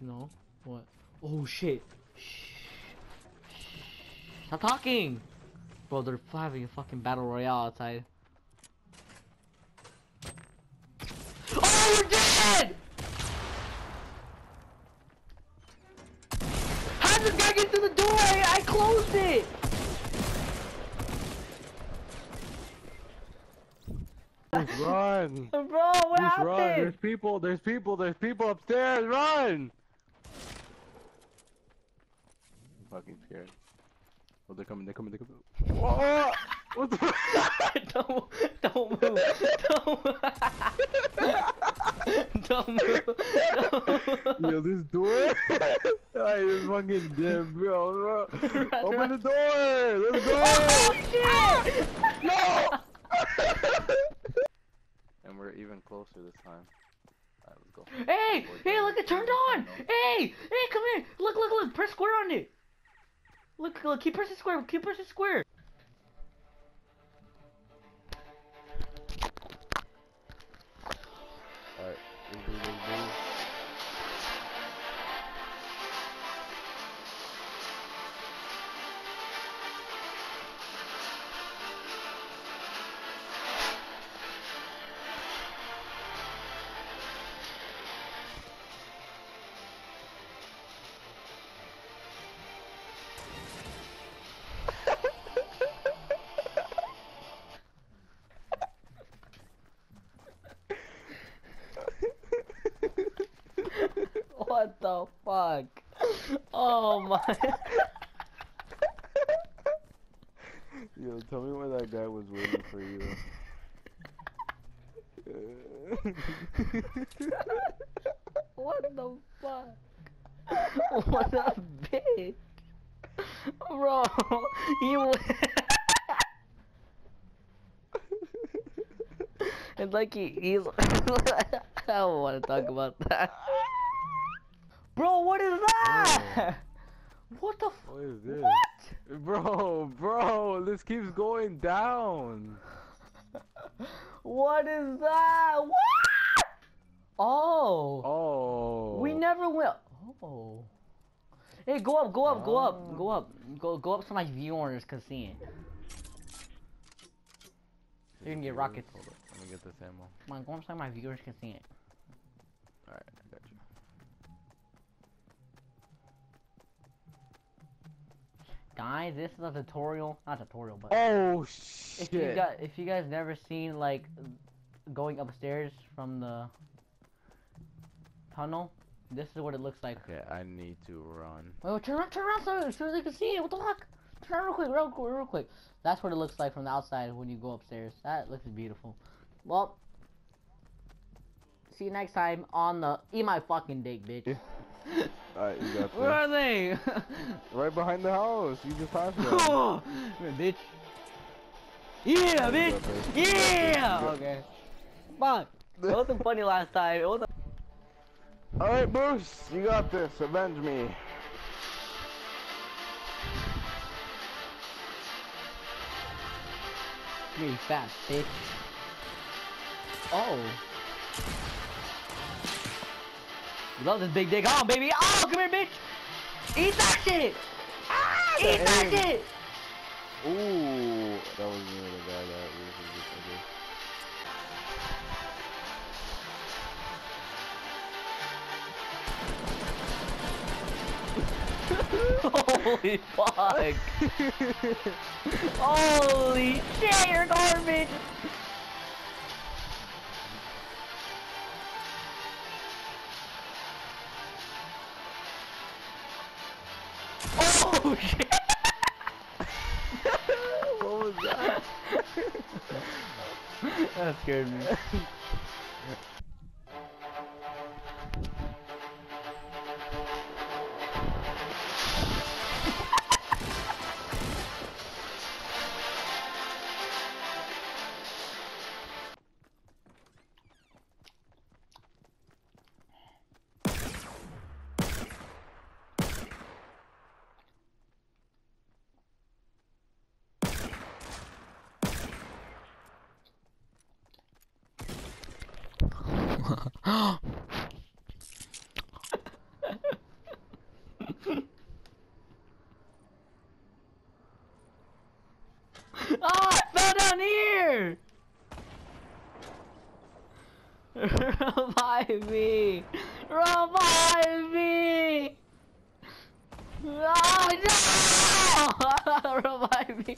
No. What? Oh shit. Shh. Shh. Stop talking. Bro, they're having a fucking battle royale outside. Oh, we're dead! How did this guy get through the door? I, I closed it. Run! Bro, what Bruce, run! There's people, there's people, there's people upstairs! Run! I'm fucking scared. Oh, they're coming, they're coming, they're coming. Whoa! What the don't, don't move. Don't move. don't move. Don't move. Yo, this door? I is fucking dead, bro. bro. Open the door! Let's go! Oh, No! and we're even closer this time. Alright, let's go. Hey, hey, look, it turned on. Hey, hey, come here. Look, look, look. Press square on it. Look, look. Keep pressing square. Keep pressing square. The fuck? Oh my. Yo, tell me why that guy was waiting for you. What the fuck? What a bitch. Bro, you. it's like he, he's. I don't want to talk about that. Bro, what is that? What the f- what is this? What? Bro, bro, this keeps going down. What is that? What? Oh. Oh. We never went. Oh. Hey, go up, go up, go up, go up, go go up so my viewers can see it. You're gonna get rockets. Hold up, let me get this ammo. Come on, go up so my viewers can see it. Alright, Guys, this is a tutorial, not tutorial, but Oh if you shit! got if you guys never seen like going upstairs from the tunnel, this is what it looks like. Okay, I need to run. Oh, turn around, turn around so, so they can see it. What the fuck? Turn around real quick, real quick, real quick. That's what it looks like from the outside when you go upstairs. That looks beautiful. Well, see you next time on the eat my fucking dick, bitch. Alright, you got Where are they? Right behind the house. You just passed them. oh, bitch. Yeah, bitch. Yeah. Okay. Fuck. It wasn't funny last time. It wasn't. Alright, Bruce, you got this. Avenge me. Really fast, bitch. Oh. You love this big dick. Oh, baby. Oh, come here, bitch. Eat that shit. Ah, Eat that shit. Ooh, that was the guy that should just okay. Holy fuck. Holy shit, you're garbage. Oh shit. what was that? that scared me. oh, I fell down here! Revive me! Revive me! Oh, no! Revive me!